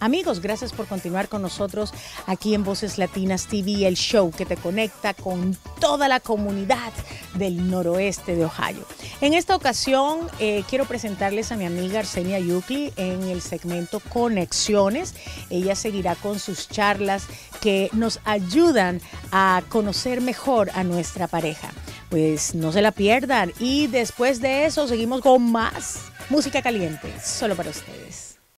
Amigos, gracias por continuar con nosotros aquí en Voces Latinas TV, el show que te conecta con toda la comunidad del noroeste de Ohio. En esta ocasión eh, quiero presentarles a mi amiga Arsenia Yucli en el segmento Conexiones. Ella seguirá con sus charlas que nos ayudan a conocer mejor a nuestra pareja. Pues no se la pierdan y después de eso seguimos con más música caliente, solo para ustedes.